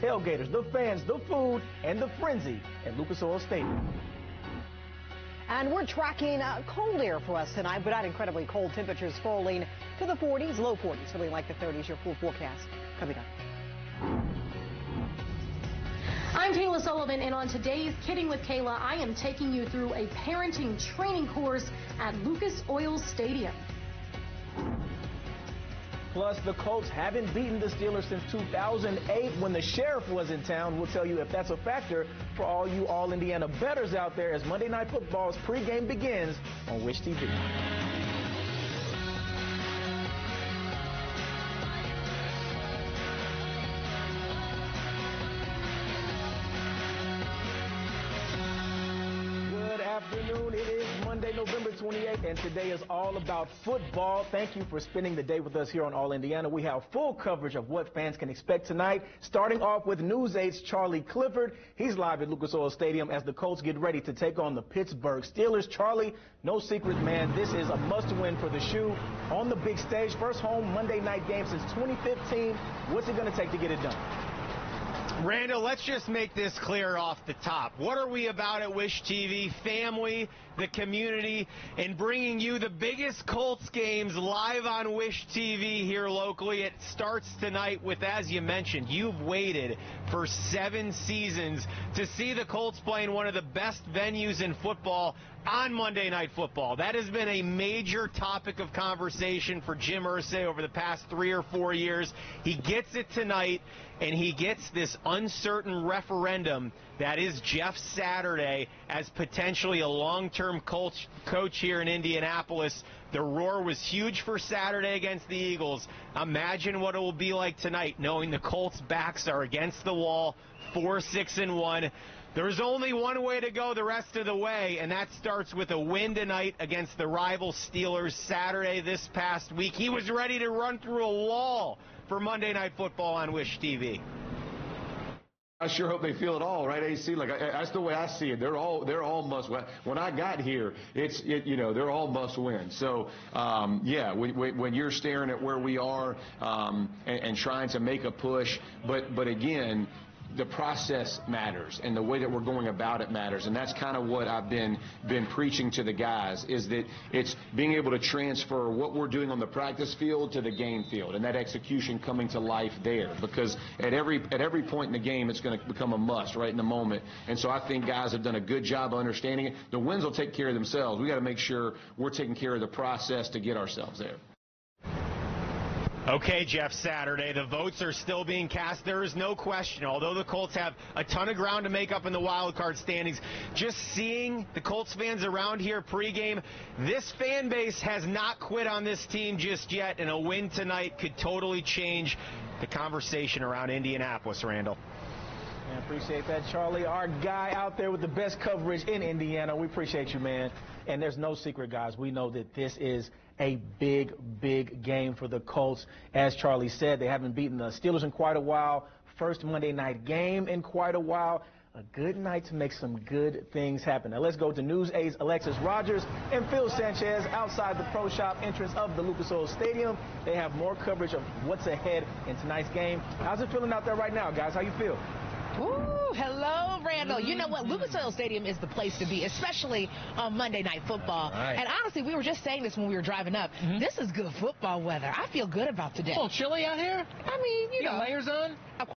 tailgaters, the fans, the food, and the frenzy at Lucas Oil Stadium. And we're tracking uh, cold air for us tonight, but not incredibly cold temperatures falling to the 40s, low 40s, feeling like the 30s. Your full forecast coming up. I'm Kayla Sullivan, and on today's Kidding with Kayla, I am taking you through a parenting training course at Lucas Oil Stadium. Plus, the Colts haven't beaten the Steelers since 2008 when the sheriff was in town. We'll tell you if that's a factor for all you All Indiana betters out there as Monday Night Football's pregame begins on Wish TV. Is Monday, November 28th, and today is all about football. Thank you for spending the day with us here on All Indiana. We have full coverage of what fans can expect tonight, starting off with News 8's Charlie Clifford. He's live at Lucas Oil Stadium as the Colts get ready to take on the Pittsburgh Steelers. Charlie, no secret, man, this is a must-win for the shoe on the big stage. First home Monday night game since 2015. What's it going to take to get it done? Randall, let's just make this clear off the top. What are we about at Wish TV? Family, the community, and bringing you the biggest Colts games live on Wish TV here locally. It starts tonight with, as you mentioned, you've waited for seven seasons to see the Colts playing one of the best venues in football on Monday Night Football. That has been a major topic of conversation for Jim Irsay over the past three or four years. He gets it tonight, and he gets this uncertain referendum that is Jeff Saturday as potentially a long-term coach, coach here in Indianapolis. The roar was huge for Saturday against the Eagles. Imagine what it will be like tonight, knowing the Colts' backs are against the wall, four, six, and one. There's only one way to go the rest of the way, and that starts with a win tonight against the rival Steelers Saturday this past week. He was ready to run through a wall for Monday Night Football on Wish TV. I sure hope they feel it all, right, AC? Like I, that's the way I see it. They're all they're all must win. When I got here, it's it, you know they're all must win. So um, yeah, when, when, you're staring at where we are um, and, and trying to make a push, but but again, the process matters and the way that we're going about it matters. And that's kind of what I've been been preaching to the guys is that it's being able to transfer what we're doing on the practice field to the game field and that execution coming to life there. Because at every at every point in the game it's going to become a must right in the moment. And so I think guys have done a good job of understanding it. The wins will take care of themselves. We got to make sure we're taking care of the process to get ourselves there Okay, Jeff Saturday, the votes are still being cast. There is no question. Although the Colts have a ton of ground to make up in the wild card standings, just seeing the Colts fans around here pregame, this fan base has not quit on this team just yet, and a win tonight could totally change the conversation around Indianapolis, Randall. I appreciate that, Charlie. Our guy out there with the best coverage in Indiana. We appreciate you, man. And there's no secret, guys. We know that this is a big, big game for the Colts. As Charlie said, they haven't beaten the Steelers in quite a while. First Monday night game in quite a while. A good night to make some good things happen. Now let's go to News 8's Alexis Rogers and Phil Sanchez outside the Pro Shop entrance of the Lucas Oil Stadium. They have more coverage of what's ahead in tonight's game. How's it feeling out there right now, guys? How you feel? Ooh, hello, Randall. You know what? Lucas Oil Stadium is the place to be, especially on Monday Night Football. Right. And honestly, we were just saying this when we were driving up. Mm -hmm. This is good football weather. I feel good about today. A little chilly out here? I mean, you, you know. layers on?